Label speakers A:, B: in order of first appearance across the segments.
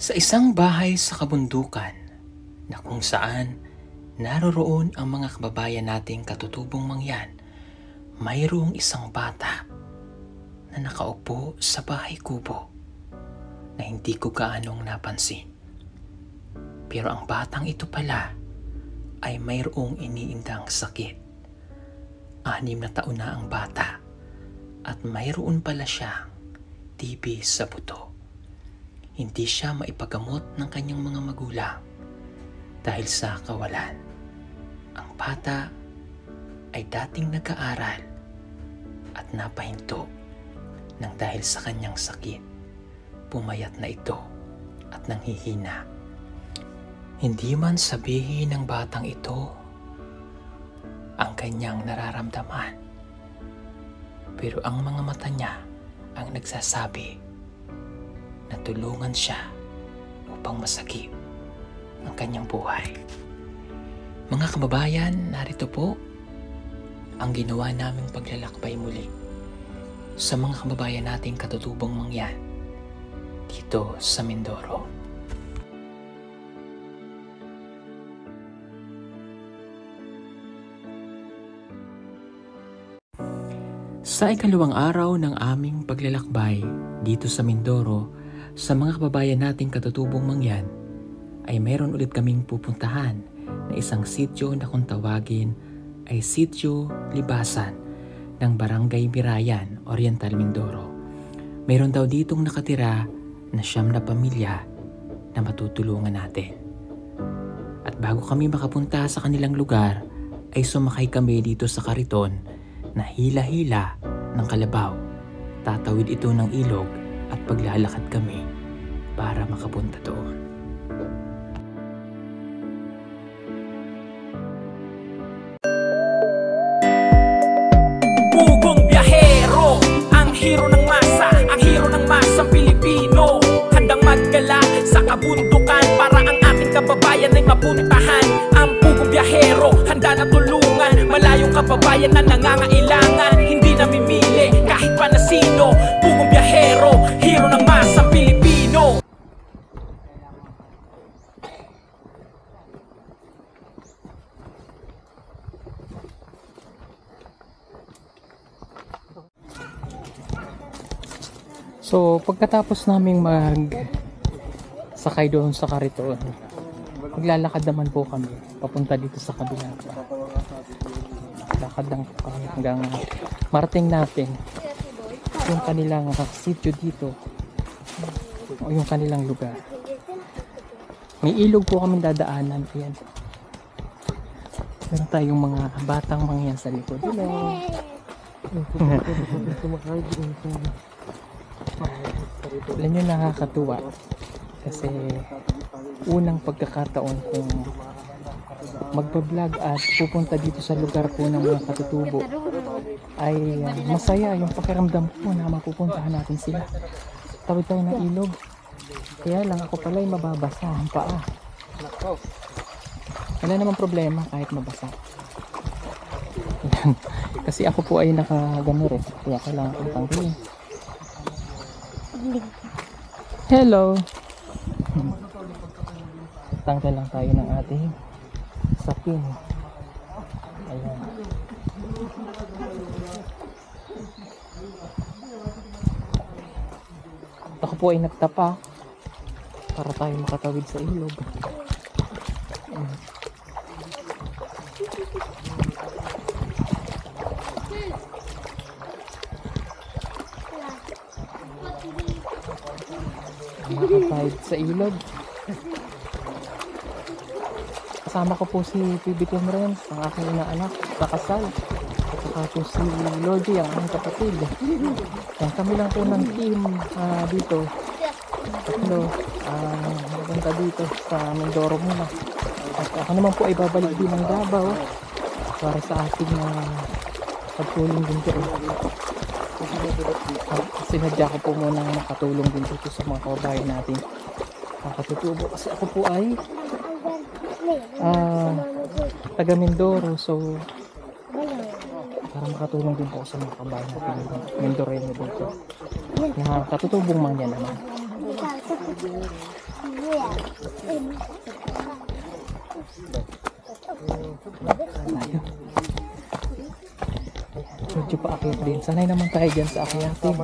A: Sa isang bahay sa kabundukan na kung saan naroroon ang mga kababayan nating katutubong mangyan, mayroong isang bata na nakaupo sa bahay kubo na hindi ko gaanong napansin. Pero ang batang ito pala ay mayroong iniindang sakit. Anim na taon na ang bata at mayroon pala siyang TB sa buto. Hindi siya maipagamot ng kanyang mga magulang dahil sa kawalan. Ang bata ay dating nag-aaral at napahinto nang dahil sa kanyang sakit. Pumayat na ito at nanghihina. Hindi man sabihin ng batang ito ang kanyang nararamdaman. Pero ang mga mata niya ang nagsasabi na tulungan siya upang masakip ang kanyang buhay. Mga kababayan, narito po ang ginawa naming paglalakbay muli sa mga kababayan nating katutubong mangyan dito sa Mindoro. Sa ikalawang araw ng aming paglalakbay dito sa Mindoro, sa mga kababayan nating katutubong mangyan, ay meron ulit kaming pupuntahan na isang sityo na kung tawagin ay Sityo Libasan ng Barangay Mirayan, Oriental Mindoro. Meron daw ditong nakatira na siyam na pamilya na matutulungan natin. At bago kami makapunta sa kanilang lugar, ay sumakay kami dito sa kariton na hila-hila ng kalabaw. Tatawid ito ng ilog at paglalakad kami para makapunta doon.
B: Bugong biyahero Ang hero ng masa Ang hero ng masang Pilipino. Handang maggala sa kabundukan Para ang ating kababayan ay mapuntahan. Ang bugong biyahero Handa na tulungan Malayong kababayan na nangangailangan
A: So, pagkatapos naming mag sakay doon sa kariton, maglalakad naman po kami papunta dito sa kabila. Lakad lang po kami hanggang marating natin yung kanilang sityo dito o yung kanilang lugar. May ilog po kami dadaanan. Ayan. Meron tayong mga batang mangyan sa likod. Hello. Alam nyo nakakatuwa kasi unang pagkakataon kung magpa-vlog at pupunta dito sa lugar po ng mga katutubo ay uh, masaya yung pakiramdam ko na mapupuntahan natin sila. Tawid tayo ng ilog. Kaya lang ako pala ay mababasa ang paa. Wala namang problema kahit mabasa. Kasi ako po ay nakagamor eh. Kaya kailangan ko tanggalin. Hello! Tanggal lang tayo ng ating sapin. Ayan. Ako po ay nagtapa para tayo makatawid sa ilog. Ayan. Makatawid sa ilog. Kasama ko po si PB Timren, ang aking inaanak, kakasal. At saka po si Lodi, ang aking kapatid. Yan kami lang po ng team ah, dito. Tatlo, uh, maganda dito sa Mindoro muna. At ako naman po ay babalik din ng Davao para sa ating uh, pagtulong din dito. At sinadya ko po muna makatulong din dito sa mga kababayan natin. Nakatutubo kasi ako po ay ah, taga Mindoro so para makatulong din po ako sa mga kabayan natin Mindoreño dito na katutubong man yan naman Tayo. Medyo paakyat din. Sanay naman tayo dyan sa akyatin.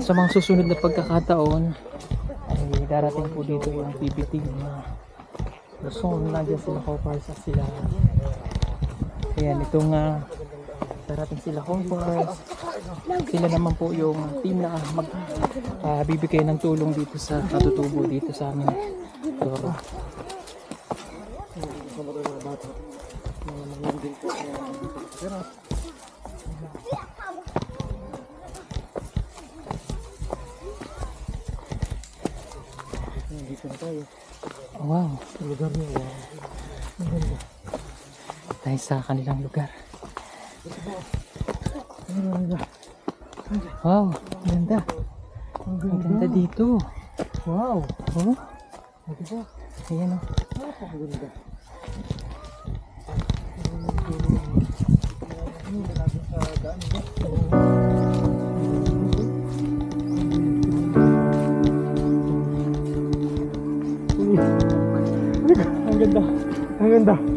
A: Sa mga susunod na pagkakataon, ay darating po dito yung PBT na Luzon. Nandiyan sila Copars at sila. Ayan, itong uh, darating sila Copars. Sila naman po yung team na mag ah, bibigay ng tulong dito sa katutubo dito sa amin. Doro.
C: Dito na tayo.
A: Oh, wow.
C: Sa lugar niya. Wow. Ang ganda.
A: Tayo sa kanilang lugar.
C: Ang ganda.
A: Wow, ganda.
C: Ang
A: ganda dito.
C: Wow.
A: Oh, ayan oh.
C: Ang ganda. Ang ganda.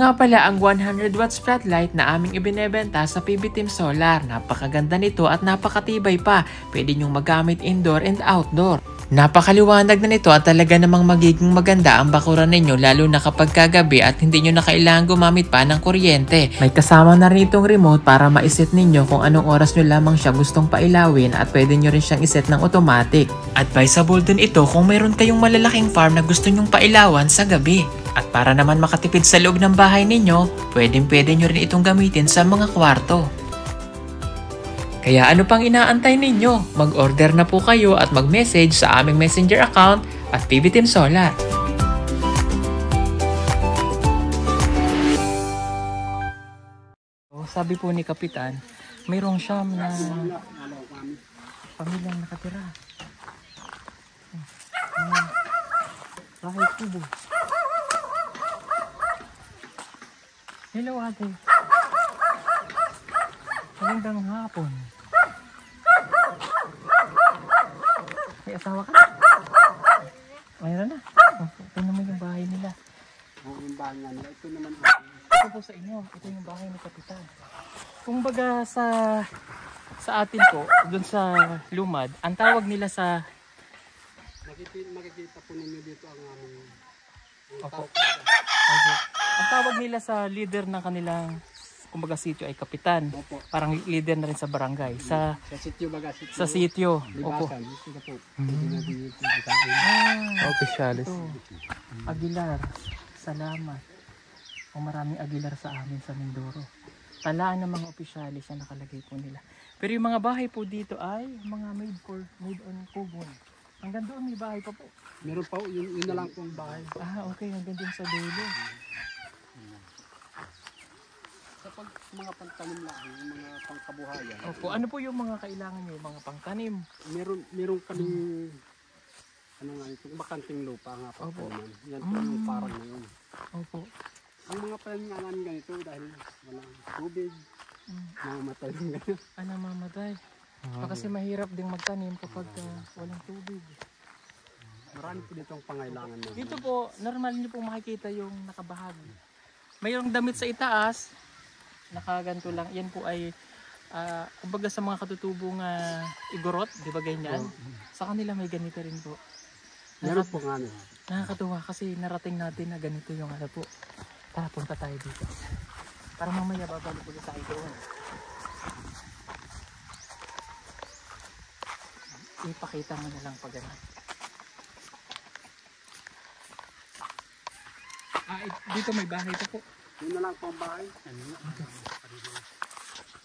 A: Nga pala ang 100 watts floodlight na aming ibinebenta sa PB Team Solar. Napakaganda nito at napakatibay pa. Pwede nyong magamit indoor and outdoor. Napakaliwanag na nito at talaga namang magiging maganda ang bakuran ninyo lalo na kapag kagabi at hindi nyo na kailangan gumamit pa ng kuryente. May kasama na rin itong remote para maiset ninyo kung anong oras nyo lamang siya gustong pailawin at pwede nyo rin siyang iset ng automatic. Advisable din ito kung mayroon kayong malalaking farm na gusto nyong pailawan sa gabi. At para naman makatipid sa loob ng bahay ninyo, pwedeng pwede nyo rin itong gamitin sa mga kwarto. Kaya ano pang inaantay ninyo? Mag-order na po kayo at mag-message sa aming messenger account at PB Team Solar. Oh, sabi po ni Kapitan, mayroong siyam na pamilyang nakatira. Bahay kubo. Hello ate. Magandang hapon. May asawa ka? Mayroon na. Ito naman yung bahay nila.
C: Oo, yung bahay nila. Ito naman.
A: Ito po sa inyo. Ito yung bahay ni Kapitan. Kung baga sa sa atin po, dun sa Lumad, ang tawag nila sa
C: Makikita, makikita po ninyo dito ang aming
A: Opo. Okay. Ang tawag nila sa leader ng kanilang kumbaga sitio ay kapitan.
C: Opo.
A: Parang leader na rin sa barangay. Sa
C: Sa sityo baga, sityo.
A: sa sitio. Opo.
C: Pagkain.
A: Ah, ito. Aguilar. Salamat. O maraming Aguilar sa amin sa Mindoro. Talaan ng mga opisyalis na nakalagay po nila. Pero yung mga bahay po dito ay mga made for made on Kubon. Hanggang doon may bahay pa po.
C: Meron pa, yun, yun na lang po ang bahay.
A: Ah, okay. Hanggang doon sa dulo.
C: Pag mga pantanim lang, yung mga pangkabuhayan.
A: Opo. Ano po yung mga kailangan nyo? Yung mga pangtanim?
C: Meron, meron kaming ano nga ito, bakanting lupa nga po.
A: Opo.
C: Yan po yung
A: Mm.
C: parang ngayon.
A: Opo.
C: Ang mga pananim nga namin ganito dahil walang tubig,
A: Mm.
C: namamatay ng ganyan.
A: Ah, namamatay. Ah, kasi mahirap ding magtanim kapag ah, walang tubig.
C: Marami po dito ang pangailangan na.
A: Dito po, normal niyo pong makikita yung nakabahag. Mayroong damit sa itaas, nakaganto lang. Yan po ay, ah, kumbaga sa mga katutubong ah, igorot, di ba ganyan? Sa kanila may ganito rin po.
C: Meron po nga ano.
A: Nakakatuwa kasi narating natin na ganito yung ano po. Tara, punta tayo dito. Para mamaya babalik ulit tayo doon. Ipakita mo na lang pag ano. Ah, it- dito may bahay pa po.
C: Yun na lang po ang bahay.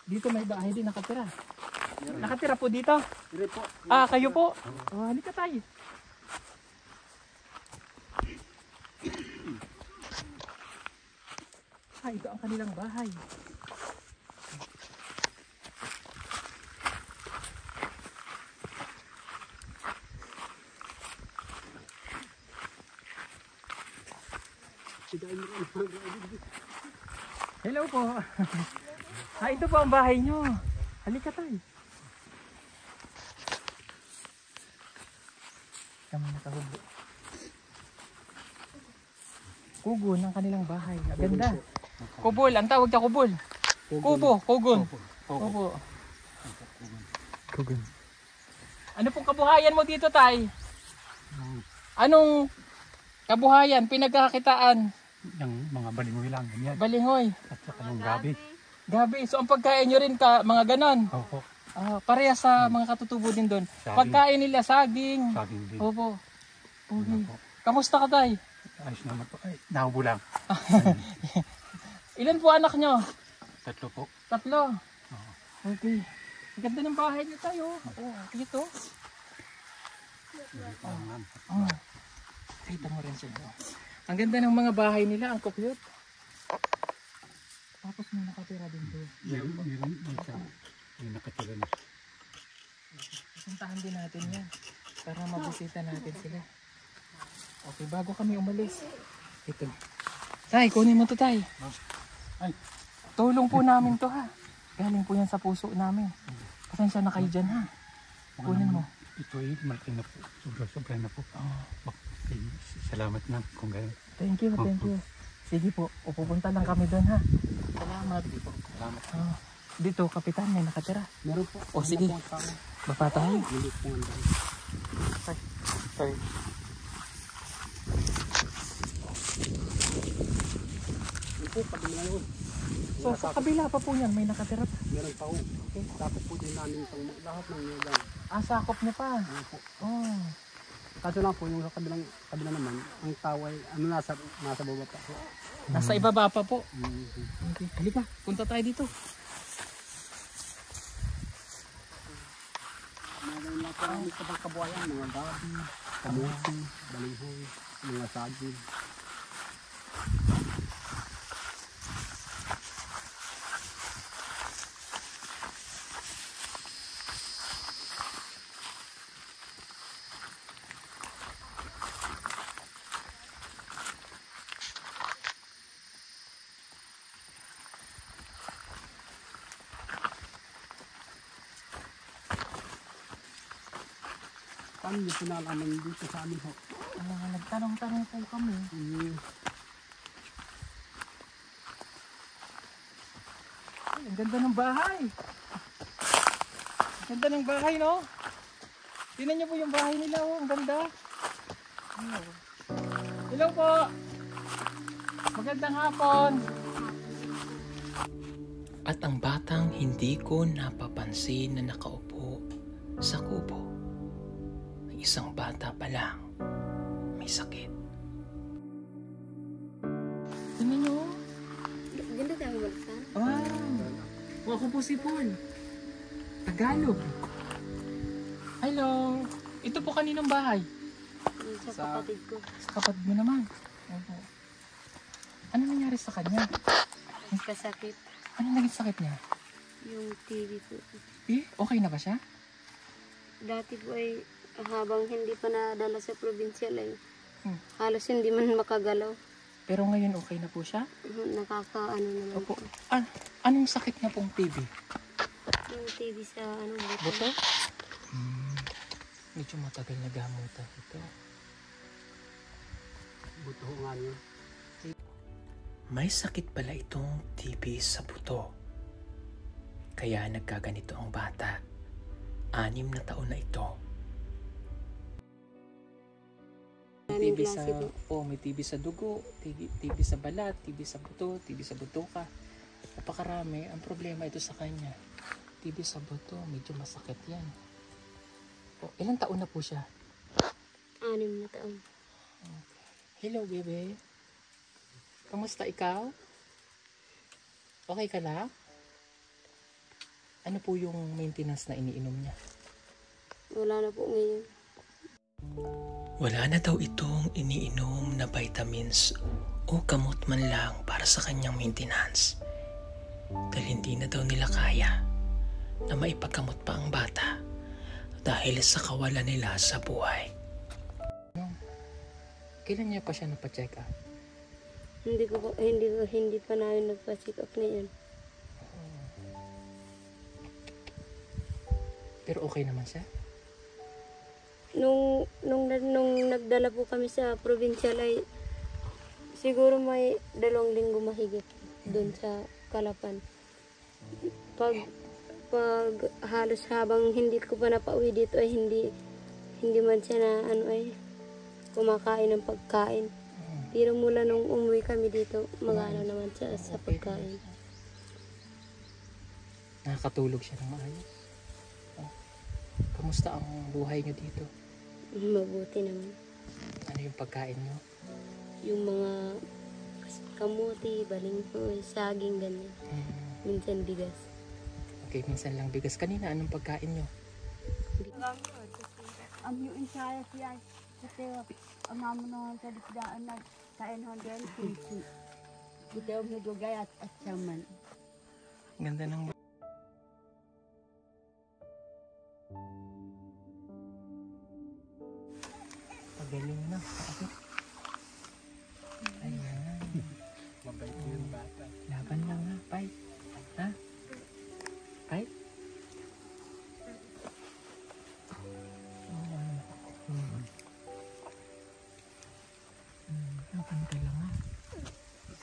A: Dito may bahay din nakatira. Nakatira po dito.
C: Dire po.
A: Ah, kayo po. Oh, halika tayo. Ah, ito ang kanilang bahay. Hello po. ah, ito po ang bahay nyo. Halika tayo. Kami nakahubo. Kugon ang kanilang bahay. Ganda. Kubol. Ang tawag niya kubol. Kubo. Kugon. Kubo. Kugon. Ano pong kabuhayan mo dito, Tay? Anong kabuhayan, pinagkakakitaan,
C: Yung mga balingoy lang. Ganyan.
A: balingoy,
C: Yung gabi.
A: gabi. So ang pagkain nyo rin ka, mga ganon.
C: Opo.
A: Ah, pareha sa mga katutubo din doon. Pagkain nila saging.
C: Saging din.
A: Opo. Okay.
C: Opo.
A: Kamusta ka tay?
C: Ayos naman po. Ay, nahubo lang.
A: Ilan po anak nyo?
C: Tatlo po.
A: Tatlo. Okay. Ang ganda ng bahay niyo tayo. Oh, ito. Oh. Kita mo rin sila. Ang ganda ng mga bahay nila. Ang cute. Tapos may nakatira din doon.
C: Meron, meron, isa. May nakatira na.
A: Puntahan din natin yan. Para mabisita natin sila. Okay, bago kami umalis. Ito. Tay, kunin mo to tay.
C: Ay,
A: Tulong po namin to ha. Galing po yan sa puso namin. Pasensya na kayo dyan ha. Kunin mo.
C: ito ay malaki na po. Sobra-sobra na po.
A: Oh,
C: Oh, salamat na kung gano'n.
A: thank you, thank you. Sige po, pupunta lang kami doon ha. Salamat.
C: Salamat.
A: Oh, dito, kapitan, may nakatira.
C: Meron po.
A: O, sige.
C: Meron ang tao.
A: Baba tayo.
C: Hindi po ang dami.
A: Sorry.
C: Yun po, pag ngayon.
A: So, sa kabila pa po yan, may nakatira pa.
C: Meron pa po. Okay. Tapos po din namin lahat ng nilagang.
A: Ah, sakop niya pa.
C: Ano po.
A: Oh.
C: Kaso lang po, yung sa kabilang, kabila naman, ang taway, ano nasa, nasa baba pa po.
A: Nasa ibaba pa po.
C: Mm,
A: Okay, halika, punta tayo dito.
C: Meron lang po ang kabang kabuhayan, mga gabi, kamuti, balinghoy, mga saging. Paano niyo po nalaman dito sa amin ho?
A: Ah, nagtanong-tanong po kami.
C: Mm,
A: Ay, ang ganda ng bahay. Ang ganda ng bahay, no? Tingnan niyo po yung bahay nila, oh. Ang ganda. Oh. Hello po. Magandang hapon. At ang batang hindi ko napapansin na nakaupo sa kubo. Bata pa lang may sakit. Niyo, oh.
D: Ganda tayo balikan.
A: Wow! Ako po si Paul. Tagalog. Hello. Ito po kaninong bahay?
D: Sa,
C: Sa-
D: kapatid ko.
A: Sa kapatid mo naman. Opo. Ano nangyari sa kanya?
D: Kasakit.
A: Ano naging sakit niya?
D: Yung TV po.
A: Eh, okay na ba siya?
D: Dati po ay habang hindi pa nadala sa provincial ay
A: Hmm.
D: halos hindi man makagalaw.
A: Pero ngayon okay na po siya?
D: Nakakaano naman
A: Opo.
D: po.
A: Ah, anong sakit niya pong TB?
D: Yung TV sa ano buto.
A: Buto? Hmm. Medyo matagal na gamutan ito.
C: buto nga niya.
A: May sakit pala itong TB sa buto. Kaya nagkaganito ang bata. Anim na taon na ito. TB sa,
D: klase po.
A: oh, may TB sa dugo, TB, TB sa balat, TB sa buto, TB sa butuka. Napakarami. Ang problema ito sa kanya. TB sa buto, medyo masakit yan. Oh, ilang taon na po siya?
D: Anim na taon.
A: Hello, bebe. Kamusta ikaw? Okay ka lang? Ano po yung maintenance na iniinom niya?
D: Wala na po ngayon.
A: Wala na daw itong iniinom na vitamins o kamot man lang para sa kanyang maintenance. Dahil hindi na daw nila kaya na maipagkamot pa ang bata dahil sa kawalan nila sa buhay. Kailan niya pa siya napacheck up?
D: Hindi ko po, hindi ko, hindi pa namin nagpa-check up ngayon.
A: Pero okay naman siya?
D: Nung, nung, nung nagdala po kami sa provincial ay siguro may dalawang linggo mahigit doon sa Kalapan. Pag, pag halos habang hindi ko pa napauwi dito ay hindi, hindi man siya na ano ay kumakain ng pagkain. Pero mula nung umuwi kami dito, magana naman siya sa pagkain.
A: Nakakatulog siya ng maayos? Oh. Kamusta ang buhay niyo dito?
D: Mabuti naman.
A: Ano yung pagkain niyo?
D: Yung mga kamuti, balinghoy, saging, ganyan.
A: Hmm.
D: Minsan bigas.
A: Okay, minsan lang bigas. Kanina, anong pagkain niyo?
E: Ang yung insaya siya teo, ang mamo naman sa disdaan na sa NHD Kinsi. Ito ang hidugay at at saman.
A: Ganda ng Pagaling na. Ayan.
C: Mabait yung bata.
A: Laban lang ha. Pai. Ha? Pai? Oo. Hmm. Hmm. Laban ka lang ha.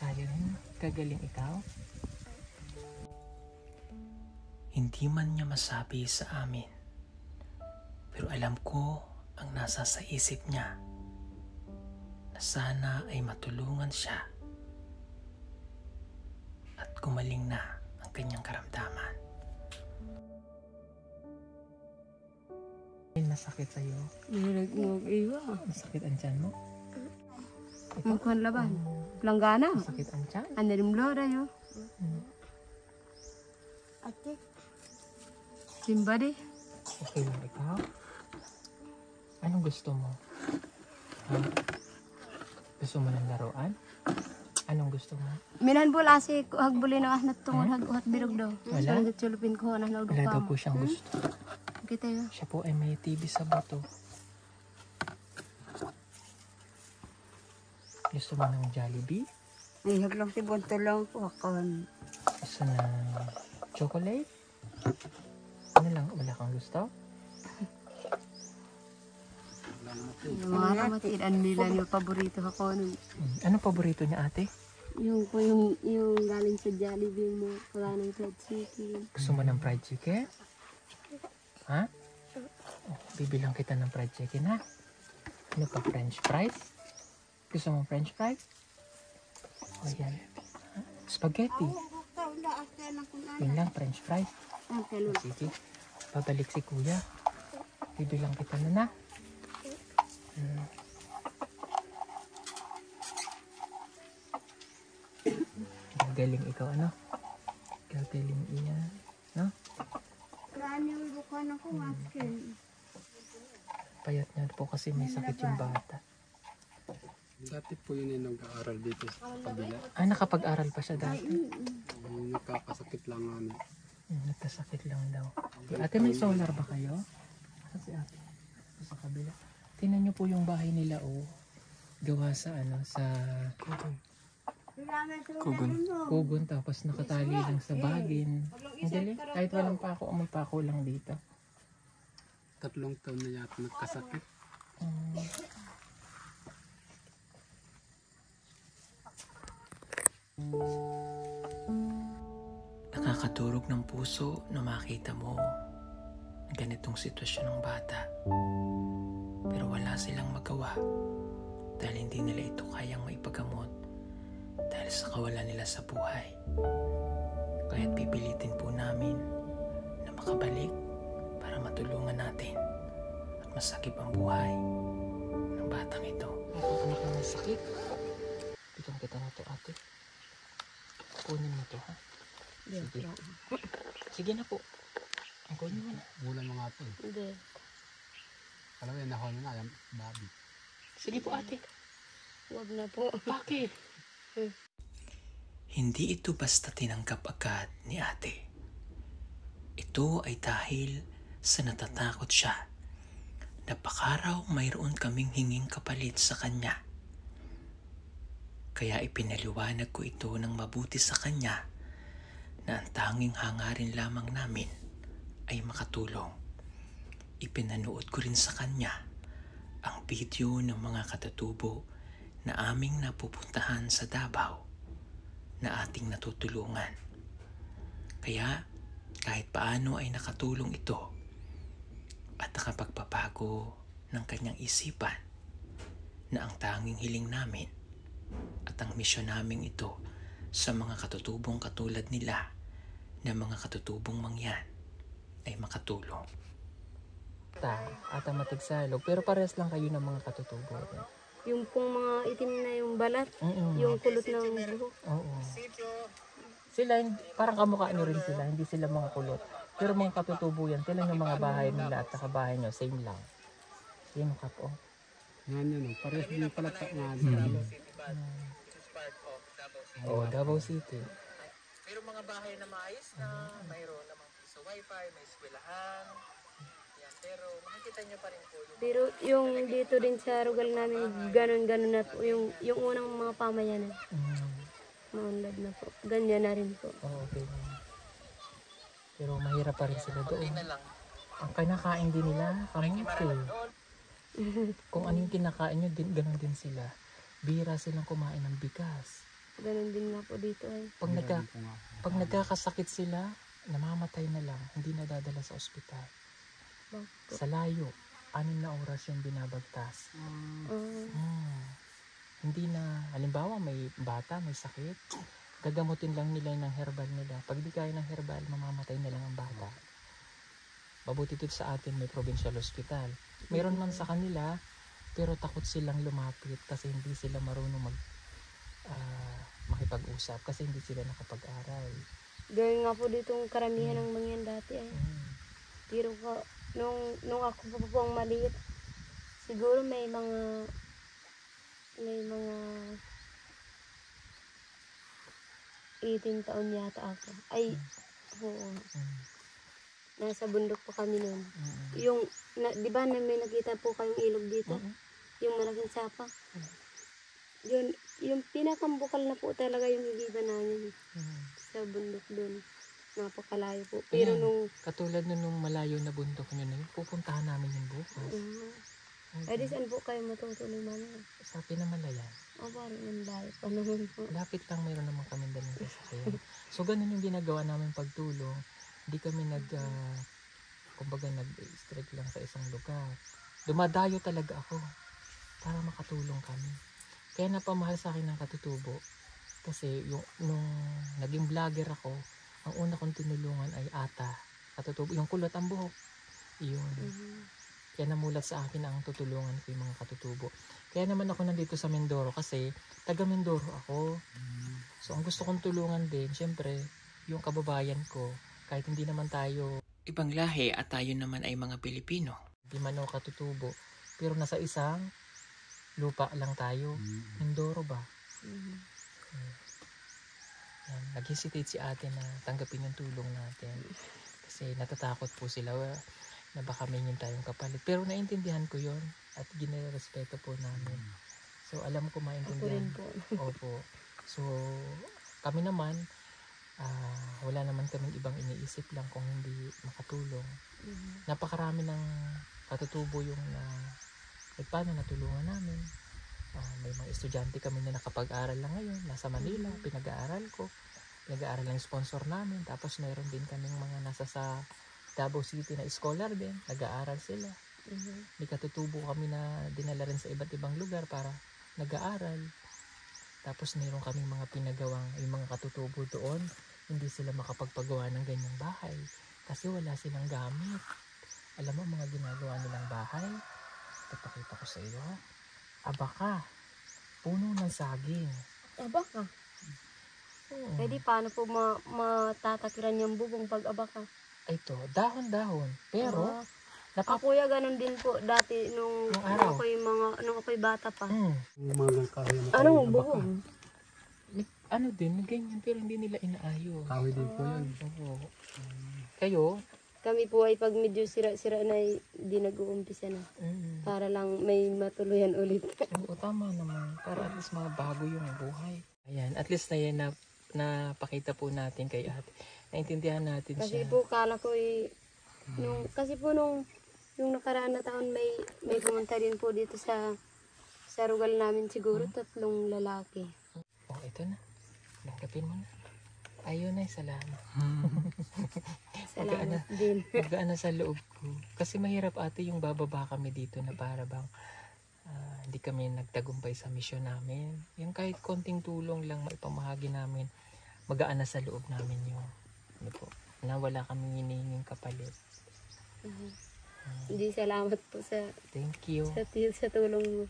A: Kaya rin. Kagaling ikaw. Hindi man niya masabi sa amin. Pero alam ko ang nasa sa isip niya na sana ay matulungan siya at gumaling na ang kanyang karamdaman. May masakit sa'yo?
D: Nag-iwa.
A: Masakit ang tiyan mo?
D: Mukhang laban. Langgana.
A: Masakit ang tiyan?
D: Ano rin blora yo.
E: Ate,
D: Simba di.
A: Okay lang ikaw? Anong gusto mo? Ha? Gusto mo ng laruan? Anong gusto mo?
D: Minan bula si hagbuli na ahnat tungol haguhat birog daw.
A: Wala?
D: Wala. Sa sulupin ko na nagdo
A: Wala daw po siyang gusto.
D: Kita yo.
A: Siya po ay may TV sa bato. Gusto mo ng Jollibee?
E: may haglang si Bonto lang po ako.
A: Gusto ng chocolate? Ano lang, wala kang gusto?
D: Yung mga kamatid, ano nila yung paborito ako. Nung,
A: Hmm. Ano paborito niya ate?
D: yung po yung, yung galing sa Jollibee mo, wala ng fried chicken.
A: Gusto mo ng fried chicken? Ha? Oh, bibilang kita ng fried chicken ha? Ano pa, french fries? Gusto mo french fries? O yan. Ha? Spaghetti. Yun lang, french fries.
D: Ah, kalul.
A: Sige. Babalik si kuya. Bibilang kita na na. Hmm. Gagaling ikaw, ano? Gagaling iyan. No?
E: Marami yung bukan ako, askin.
A: Payat niya po kasi may sakit yung bata.
C: Dati po yun yung nag-aaral dito sa kabila.
A: Ah, nakapag-aral pa siya dati.
C: Yung nakakasakit lang namin.
A: Hmm, nagkasakit lang daw. Ate, may solar ba kayo? Kasi ate, sa kabila. Tingnan niyo po yung bahay nila, oh. Gawa sa ano, sa
C: Kugon.
A: kugon tapos nakatali lang sa bagin. Ang galing. Kahit walang pako, may pako lang dito.
C: Tatlong taon na yata nagkasakit.
A: Hmm. Nakakaturog ng puso na makita mo ang ganitong sitwasyon ng bata. Pero wala silang magawa dahil hindi nila ito kayang maipagamot dahil sa kawalan nila sa buhay. Kaya't pipilitin po namin na makabalik para matulungan natin at masakip ang buhay ng batang ito. Ako anak na may sakit. Bigyan kita na to ate. Kunin mo to ha. Sige. Sige na po. Ang kunin mo na.
C: Bulan mo nga ito eh.
D: Hindi.
C: Alam mo yun, nahon na yung babi.
A: Sige po ate.
D: Huwag na po.
A: Bakit? Hindi ito basta tinanggap agad ni ate. Ito ay dahil sa natatakot siya. Napakaraw mayroon kaming hinging kapalit sa kanya. Kaya ipinaliwanag ko ito ng mabuti sa kanya na ang tanging hangarin lamang namin ay makatulong. Ipinanood ko rin sa kanya ang video ng mga katatubo na aming napupuntahan sa Davao na ating natutulungan. Kaya kahit paano ay nakatulong ito at nakapagpapago ng kanyang isipan na ang tanging hiling namin at ang misyon namin ito sa mga katutubong katulad nila na mga katutubong mangyan ay makatulong. Ta, at ang matigsalog, pero pares lang kayo ng mga katutubo.
D: Yung pong mga itim na yung balat,
A: Mm-mm.
D: yung kulot ng buhok.
A: Oo. Sila, hindi- parang kamukha nyo rin sila, hindi sila mga kulot. Pero mga katutubo yan, sila yung mga bahay nila at saka bahay nyo, same lang. Yan yung kapo.
C: Yan yun, oh. parehas din pala sa nga.
A: Oo, Davao City.
F: Mayroong mga bahay na maayos na, mayroon namang piso wifi, may eskwelahan. Pero makikita nyo pa rin po yung
D: Pero yung dito din sa rugal namin, ganun-ganun na po. Yung, yung unang mga pamayanan,
A: Mm.
D: maunlad na po. Ganyan na rin po.
A: Oo, okay. Pero mahirap pa rin sila doon.
F: na lang.
A: Ang kinakain din nila, kamuti. Kung anong kinakain nyo, din, ganun din sila. Bira silang kumain ng bigas.
D: Ganun din nga po dito ay.
A: Pag, nagka, pag nagkakasakit sila, namamatay na lang, hindi nadadala sa ospital. Sa layo, anim na oras yung binabagtas.
D: Ah,
A: Hmm. Hindi na, halimbawa may bata, may sakit, gagamutin lang nila ng herbal nila. Pag di kaya ng herbal, mamamatay na lang ang bata. Mabuti dito sa atin may provincial hospital. Meron man sa kanila, pero takot silang lumapit kasi hindi sila marunong mag ah, makipag-usap kasi hindi sila nakapag-aral.
D: Gawin nga po dito ang karamihan ng mangyan dati ay.
A: Hmm.
D: Pero ka, nung, nung ako po ang maliit, siguro may mga, may mga 18 taon yata ako. Ay, oo. Nasa bundok pa kami noon. Yung, na, di ba na may nakita po kayong ilog dito? Yung malaking sapa. Yun, yung pinakambukal na po talaga yung higiba namin sa bundok doon. Napakalayo po. Pero
A: Ayan.
D: nung,
A: Katulad nun nung malayo na bundok nyo na yun, pupuntahan namin yung bukas.
D: uh, ay di saan po kayo matutuloy mami?
A: Sa Pinamalayan.
D: O parang ang layo pa naman po.
A: Lapit lang mayroon naman kami dalang sasakyan. so ganun yung ginagawa namin pagtulong. Hindi kami nag, ah, kumbaga nag-strike lang sa isang lugar. Dumadayo talaga ako para makatulong kami. Kaya napamahal sa akin ng katutubo. Kasi yung, nung naging vlogger ako, ang una kong tinulungan ay ata. Katutubo, yung kulot ang buhok. Iyon.
D: Mhm.
A: Kaya namulat sa akin ang tutulungan ko yung mga katutubo. Kaya naman ako nandito sa Mindoro kasi taga Mindoro ako. So ang gusto kong tulungan din, syempre, yung kababayan ko, kahit hindi naman tayo ibang lahi at tayo naman ay mga Pilipino. Di man ako katutubo, pero nasa isang lupa lang tayo. Mindoro ba?
D: Mhm.
A: Yan, nag-hesitate si ate na tanggapin yung tulong natin. Kasi natatakot po sila uh, na baka may tayong kapalit. Pero naintindihan ko yon at ginirespeto po namin. So alam ko
D: Ako
A: maintindihan.
D: rin po.
A: Opo. So kami naman, ah, wala naman kaming ibang iniisip lang kung hindi makatulong.
D: Mhm.
A: Napakarami ng katutubo yung na kahit paano natulungan namin. Ah, may mga estudyante kami na nakapag-aral lang ngayon. Nasa Manila, pinag-aaral ko. Pinag-aaral lang sponsor namin. Tapos mayroon din kaming mga nasa sa Davao City na scholar din. Nag-aaral sila.
D: Mhm.
A: May katutubo kami na dinala rin sa iba't ibang lugar para nag-aaral. Tapos mayroon kaming mga pinagawang yung mga katutubo doon. Hindi sila makapagpagawa ng ganyang bahay kasi wala silang gamit. Alam mo mga ginagawa nilang bahay? Papakita ko sa iyo. Abaka. Puno ng saging.
D: Aba ka.
A: Oo.
D: Pwede paano po ma matatakiran yung bubong pag aba ka?
A: Ito, dahon-dahon. Pero,
D: Ah,
A: napap...
D: ako ya ganun din po dati nung,
A: Nung
D: nung
A: araw.
D: ako'y mga nung ako'y bata pa.
A: Mm,
C: Yung mga kahoy na
D: Anong bubong?
A: ano din, ganyan, pero hindi nila inaayos.
C: Kahoy din po yan.
A: Oo. Kayo,
D: Kami po ay pag medyo sira-sira na ay di nag-uumpisa na.
A: mm,
D: Para lang may matuluyan ulit.
A: Oo, tama naman. Para at least mabago yung buhay. Ayan, at least na yan na, napakita po natin kay ate. Naintindihan natin
D: kasi
A: siya.
D: po kala ko ay nung kasi po nung yung nakaraan na taon may may pumunta din po dito sa sa rugal namin siguro tatlong lalaki.
A: Oh, ito na. Langkapin mo na. Ayun na, salamat.
D: Salamat din.
A: Magaan na sa loob ko. Kasi mahirap ate yung bababa kami dito na para bang ah, hindi kami nagtagumpay sa misyon namin. Yung kahit konting tulong lang maipamahagi namin, magaan na sa loob namin yung ano po, na wala kami hinihinging kapalit.
D: Hindi salamat po sa
A: Thank you.
D: sa, sa tulong mo.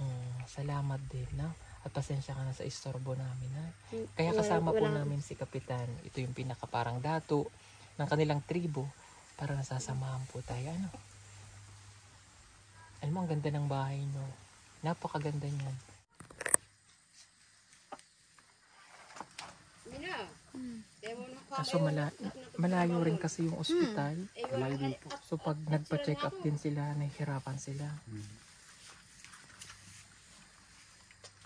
A: Mm, salamat din, no? At pasensya ka na sa istorbo namin, ha?
D: Hmm,
A: Kaya kasama po namin si Kapitan. Ito yung pinaka parang dato ng kanilang tribo para nasasamahan po tayo. Ano? Alam mo, ang ganda ng bahay nyo. Napakaganda niyan. Kaso mala- malayo rin kasi yung ospital.
C: Din po.
A: So pag nagpa-check up din sila, nahihirapan sila.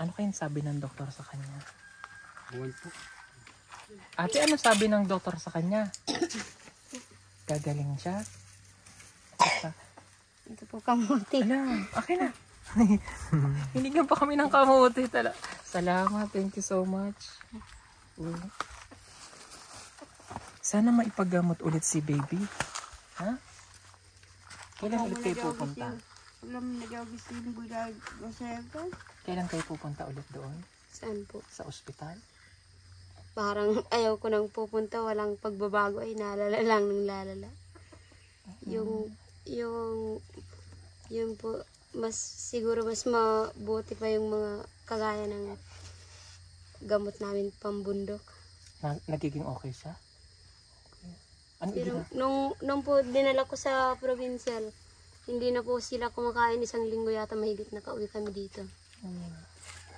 A: Ano kayang sabi ng doktor sa kanya?
C: Buwan po.
A: Ate, ano sabi ng doktor sa kanya? Gagaling siya? Basta-
D: Ito po kamuti.
A: Ala, okay na. Hinigyan pa kami ng kamote tala. Salamat, thank you so much. Sana maipagamot ulit si baby. Ha? Kailan ulit kayo pupunta?
E: Alam na yung bulag o seven.
A: Kailan kayo pupunta ulit doon?
D: Saan po?
A: Sa ospital?
D: Parang ayaw ko nang pupunta, walang pagbabago ay nalala lang ng lalala. Yung, yung, yung po, mas, siguro mas mabuti pa yung mga kagaya ng gamot namin pambundok.
A: Na, nagiging okay siya? Ano
D: Pero nung, nung po dinala ko sa provincial, hindi na po sila kumakain isang linggo yata mahigit na kauwi kami dito.
A: Hmm.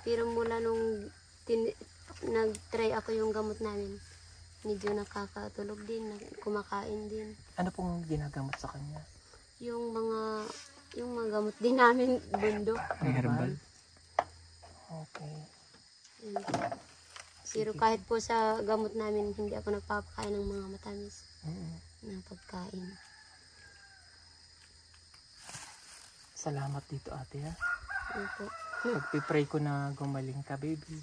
D: Pero mula nung tin- nag-try ako yung gamot namin, medyo nakakatulog din, kumakain din.
A: Ano pong ginagamot sa kanya?
D: Yung mga yung mga gamot din namin bundok.
A: Herbal? Okay.
D: Yun. Pero kahit po sa gamot namin, hindi ako nagpapakain ng mga matamis
A: Mm.
D: na pagkain.
A: Salamat dito ate ha.
D: Yun po.
A: Pagpipray ko na gumaling ka baby.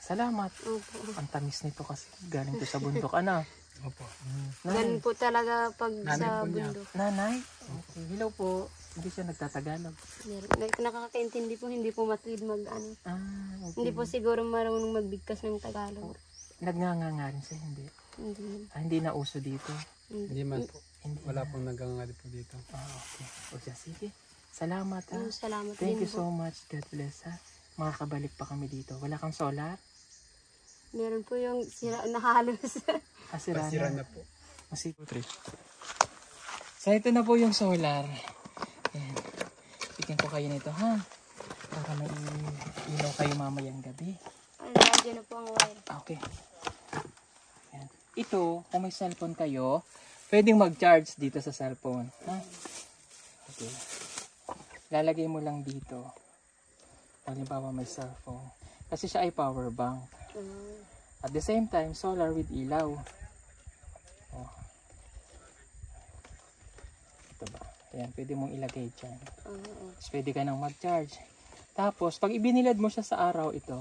A: Salamat.
D: Opo.
A: Ang tamis nito kasi galing to sa bundok. Ano?
C: Opo.
D: Ganun po talaga pag
C: Nanay
D: sa
C: po niya.
D: bundok.
A: Nanay? Okay. Hello po. Hindi siya nagtatagalog.
D: Meron- nak- Nakakaintindi po, hindi po matuwid mag ano.
A: Ah, okay.
D: Hindi po siguro marunong magbigkas ng Tagalog.
A: Nagnganga nga rin siya, hindi.
D: Hindi.
A: Ah, hindi na uso dito.
C: Hindi man po.
A: Hindi
C: Wala
A: na.
C: pong nagangari po dito.
A: Ah, okay. O siya, sige. Salamat ha.
D: Mm, Salamat
A: Thank
D: din
A: you
D: po.
A: so much. God bless ha. Makakabalik pa kami dito. Wala kang solar?
D: Meron po yung sira na halos.
A: Ah, sira
C: Pasira
A: na.
C: na po.
A: Kasi So ito na po yung solar. Ayan. Bigyan ko kayo nito ha. Para may ilaw kayo mamayang gabi.
D: Ay, nandiyan na po ang wire.
A: Ah, Okay. Ayan. Ito, kung may cellphone kayo, pwedeng mag-charge dito sa cellphone. Ha? Okay. Lalagay mo lang dito. Halimbawa may cellphone. Kasi siya ay power bank.
D: Ah,
A: At the same time, solar with ilaw. Oh. Ito ba? Ayan, pwede mong ilagay dyan.
D: Oo.
A: Tapos pwede ka nang mag-charge. Tapos, pag ibinilad mo siya sa araw ito,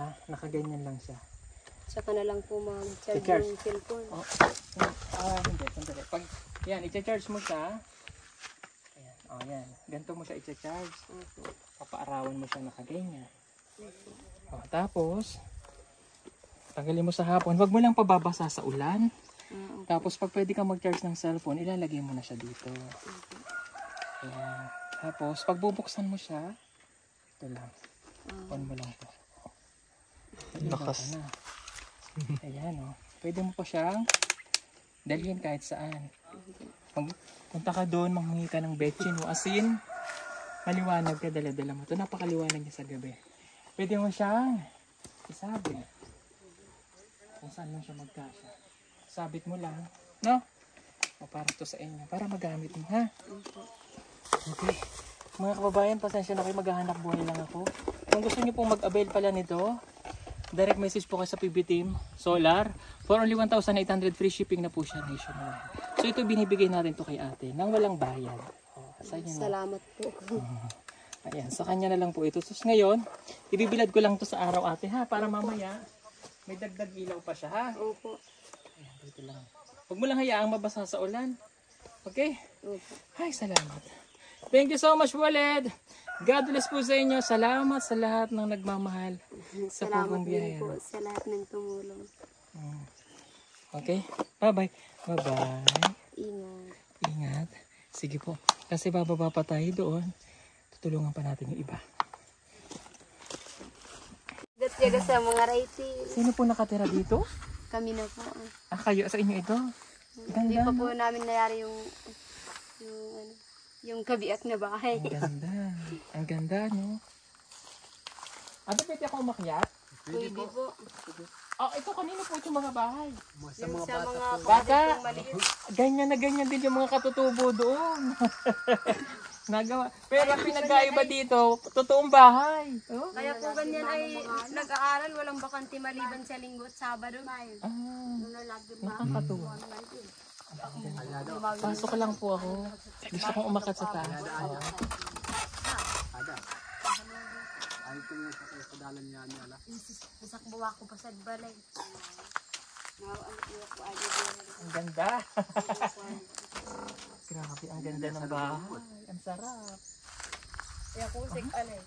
A: ha, nakaganyan lang siya.
D: Tsaka na lang po mag-charge
A: I-charge.
D: yung cellphone.
A: Oh, ah, hindi, sandali. Pag, yan, i-charge mo siya. Ayan, yan. Ganito mo siya i-charge. Papaarawan mo siya nakaganyan. Oh, tapos, tanggalin mo sa hapon. Huwag mo lang pababasa sa ulan. Tapos, pag pwede kang mag-charge ng cellphone, ilalagay mo na siya dito. Ayan. Tapos, pag bubuksan mo siya, ito lang. On mo lang to. Lakas. Na. Ayan, oh. Pwede mo pa siyang dalhin kahit saan. Pag punta ka doon, manghingi ka ng betchin mo. As in, maliwanag ka, dala-dala mo. Ito, napakaliwanag niya sa gabi. Pwede mo siyang isabi. Kung saan lang siya magkasya. Sabit mo lang. No? O para to sa inyo. Para magamit mo, ha? Okay. Mga kababayan, pasensya na kayo. Maghahanap buhay lang ako. Kung gusto niyo pong mag-avail pala nito, direct message po kayo sa PB Team Solar. For only 1,800 free shipping na po siya nationwide. So ito binibigay natin to kay ate nang walang bayad. Oh, sa inyo na.
D: Salamat po.
A: Ayan, sa kanya na lang po ito. So ngayon, ibibilad ko lang to sa araw ate ha, para mamaya may dagdag ilaw pa siya ha.
D: Opo.
A: Ayan, dito lang. Huwag mo lang hayaang mabasa sa ulan. Okay?
D: Opo.
A: Ay, salamat. Thank you so much, Walid. God bless po sa inyo. Salamat sa lahat ng nagmamahal sa
D: Salamat din po sa lahat ng tumulong.
A: Okay? Bye-bye. Bye-bye.
D: Ingat.
A: Ingat. Sige po. Kasi bababa pa tayo doon. Tutulungan pa natin yung iba.
D: Gat-yaga sa mga righty.
A: Sino po nakatira dito?
D: Kami na po.
A: Ah, kayo sa inyo ito?
D: Hindi
A: Ganda,
D: pa po namin nayari yung yung ano, yung kabiak na bahay.
A: Ang ganda. Ang ganda, no? Ano pwede ako umakyat?
D: Pwede po.
A: Oh, ito kanino po itong mga bahay?
C: Sa
D: Yung
C: mga
D: sa
C: bata
D: mga
C: po.
A: Bata.
D: maliit.
A: Ganyan na ganyan din yung mga katutubo doon. Nagawa. Pero ang pinagkaiba dito, totoong bahay. Oh?
D: Kaya po ganyan ay nag-aaral, walang bakante maliban sa linggo at sabado.
A: Ah, nakakatuwa. Pasok lang po ako. Gusto kong umakat sa taas.
C: Ay, ito yung sa sa dalan niya niya. ala.
D: Nasakbawa ko pa sa balay.
A: Ang ganda. Grabe, ang ganda ng bahay. Ang sarap.
D: Kaya po sik alay.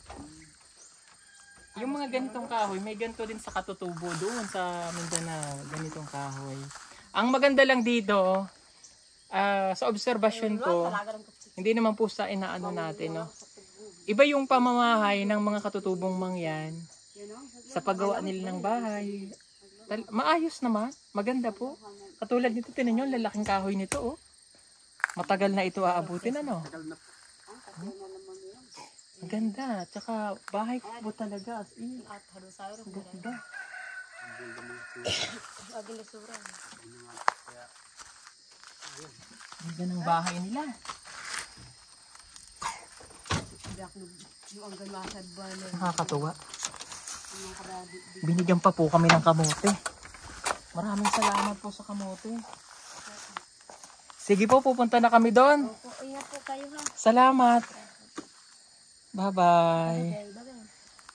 A: Yung mga ganitong kahoy, may ganito din sa katutubo doon sa Mindanao. Ganitong kahoy. Ang maganda lang dito, ah, sa observation ko, hindi naman po sa inaano natin, no? Iba yung pamamahay ng mga katutubong mangyan sa paggawa nila ng bahay. Maayos naman, maganda po. Katulad nito, tinan nyo, lalaking kahoy nito, oh. Matagal na ito aabutin, ano? Hmm? Ang ganda. Tsaka bahay ko po talaga. As in. Ganda. Ganda ng bahay nila.
D: Yung ang ganwasad balay.
A: Nakakatuwa. Binigyan pa po kami ng kamote. Maraming salamat po sa kamote. Sige po, pupunta na kami doon.
D: Opo, ingat po kayo ha.
A: Salamat. Bye-bye.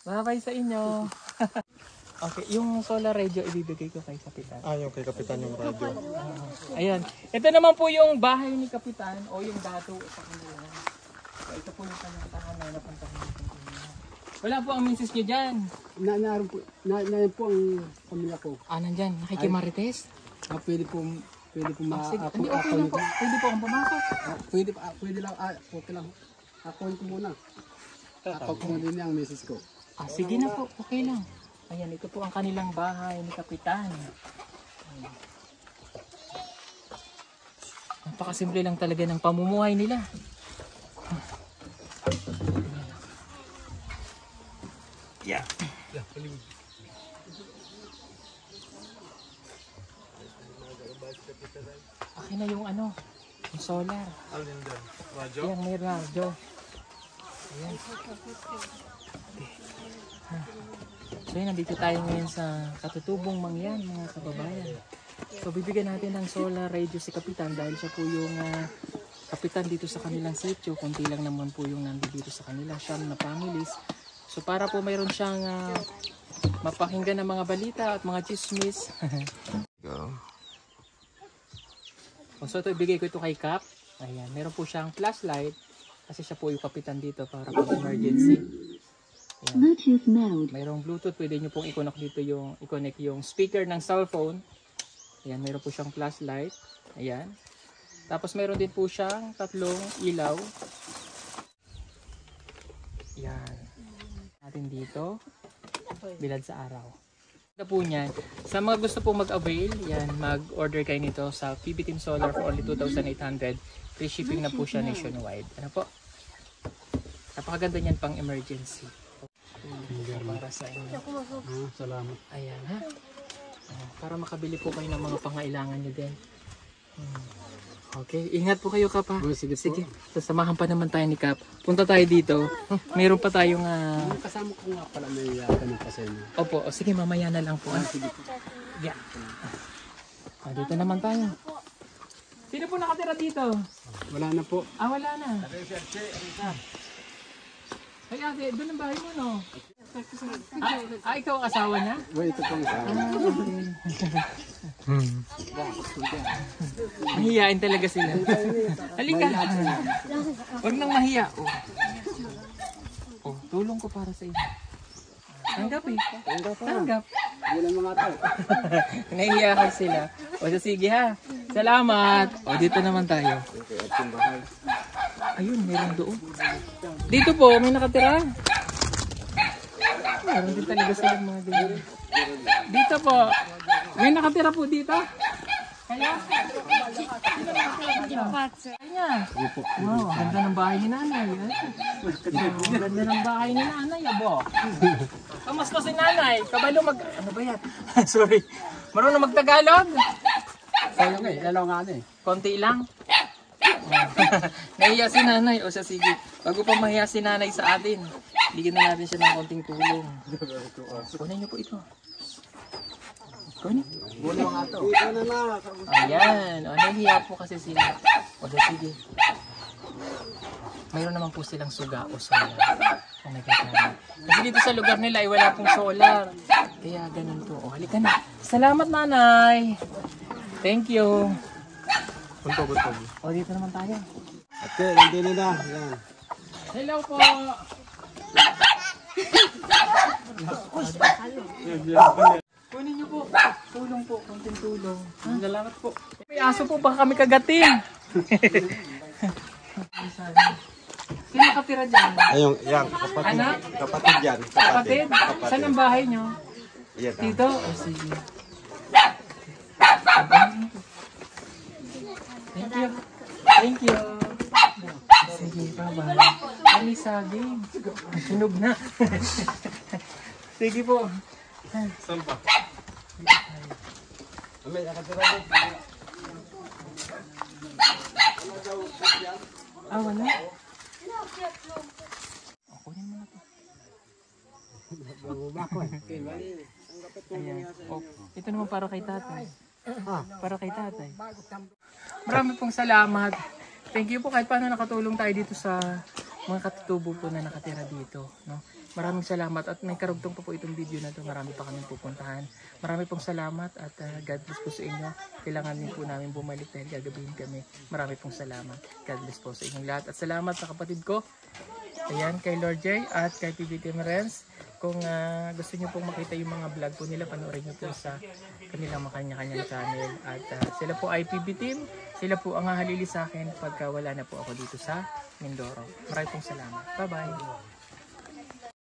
D: Bye-bye.
A: Sa inyo. okay, yung solar radio ibibigay ko kay Kapitan.
G: Ah, yung kay Kapitan yung radyo.
A: Ayan. Ito naman po yung bahay ni Kapitan o yung dato sa kanila. So, ito po yung kanyang tahanan na puntahan natin kanina. Wala po ang misis niyo dyan.
C: Na, naroon po, na, na po ang pamilya ko.
A: Ah, nandyan. Nakikimarites.
C: Ah, pwede po, pwede po ma,
A: Sige,
C: ako,
A: hindi okay lang po. Pwede po akong pumasok.
C: ah, pwede, ah, pwede lang, ah, okay lang. Ako ko muna. Ako ko din ang misis ko.
A: Ah, sige na po. Okay lang. Ayan, ito po ang kanilang bahay ni Kapitan. Napakasimple lang talaga ng pamumuhay nila. Akin na yung ano, yung solar.
G: Alin dyan? Radyo?
A: Ayan, may radyo. Ayan. Ha. So yun, nandito tayo ngayon sa katutubong mangyan, mga kababayan. So bibigyan natin ng solar radio si Kapitan dahil siya po yung ah, kapitan dito sa kanilang sitio. Kunti lang naman po yung nandito sa kanila. Siyam na families. So para po mayroon siyang ah, mapakinggan ng mga balita at mga chismis. Oh, so ito ibigay ko ito kay Cap. Ayan, meron po siyang flashlight kasi siya po yung kapitan dito para pag emergency. Ayan.
H: Bluetooth mode.
A: Mayroong Bluetooth, pwede nyo pong i-connect dito yung i-connect yung speaker ng cellphone. Ayan, meron po siyang flashlight. Ayan. Tapos meron din po siyang tatlong ilaw. Ayan. Natin dito. Bilad sa araw. Ito po niyan. Sa mga gusto po mag-avail, yan, mag-order kayo nito sa PB Team Solar for only 2,800. Free shipping na po siya nationwide. Ano po? Napakaganda niyan pang emergency. Para sa inyo.
C: Ah, salamat.
A: Ayan ha. Para makabili po kayo ng mga pangailangan niyo din. Hmm. Okay, ingat po kayo Kap ha.
C: Oh, sige po.
A: Sige, sasamahan pa naman tayo ni Kap. Punta tayo dito. Meron pa tayong ah,
C: Ang kasama ko nga pala may yaka ng pasenyo.
A: Opo, o sige mamaya na lang po. ah. Yeah. Ah, dito naman tayo. Sino po nakatira dito?
C: Wala na po.
A: Ah, wala na. Ay ate, doon ang bahay mo no? Ah, ah ikaw ang asawa niya?
C: Wait, ito pong isa.
A: Mahihain talaga sila. Halika. Huwag nang mahiya. Oh. oh, tulong ko para sa inyo. Tanggap eh. Tanggap.
C: Wala mga tao.
A: Nahihiyahan sila. O sige ha. Salamat. O dito naman tayo. Ayun, meron doon. Dito po, may nakatira. Meron din talaga sila mga ganyan. Dito po. May nakatira po dito. Kaya? Kanya. Wow, ang ganda ng bahay ni nanay. Ang ganda ng bahay ni nanay, abo. Kamusta si nanay? Kabalo mag... Ano ba yan? Sorry. Marunong magtagalog?
C: Sa'yo nga eh, lalaw nga eh.
A: Konti lang. Nahiya si nanay. O siya, sige. Bago pa mahiya si nanay sa atin, bigyan na natin siya ng konting tulong. Kunin niyo po ito. Kunin.
C: Wala nga to. Ito.
A: Ayan. O, nahihiya po kasi sila. O, siya, sige. Mayroon naman po silang suga o solar na. Kasi dito sa lugar nila ay wala pong solar. Kaya ganun po. O, halika na. Salamat, nanay. Thank you.
G: Punto, punto.
A: O, dito naman tayo.
C: Ate, hindi na na. Yan.
A: Hello po. Kunin niyo po. Tulong po, konting tulong. Salamat po. May aso po, baka kami kagatin. Sino nakatira dyan?
G: Ayun, yan, kapatid.
A: Anak?
G: Kapatid yan.
A: Kapatid? Saan ang bahay niyo?
G: Yan.
A: Dito? O sige. Thank you. Thank you. Sige, bye-bye. Ay, saging. Sunog na. Sige po.
G: Saan pa?
C: May nakatira din.
A: Ah, wala? O, kunin mo na to. Ayan. O, ito naman para kay tatay. Para kay tatay. Marami pong salamat. Thank you po kahit paano nakatulong tayo dito sa mga katutubo po na nakatira dito. No? Maraming salamat at may karugtong pa po itong video na to. Marami pa kaming pupuntahan. Marami pong salamat at uh, God bless po sa inyo. Kailangan din po namin bumalik dahil gagabihin kami. Marami pong salamat. God bless po sa inyong lahat. At salamat sa kapatid ko. Ayan, kay Lord J at kay PBT Marens. Kung ah, gusto niyo pong makita yung mga vlog po nila, panoorin niyo po sa kanilang makanya-kanyang channel. At ah, sila po ay PB Team. Sila po ang hahalili sa akin pagka wala na po ako dito sa Mindoro. Maraming salamat. Bye-bye.